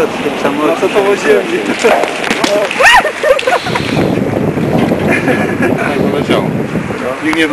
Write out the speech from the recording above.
cenę w tym samolocie. No to to ziemi. Tak, Poleciał. Nikt nie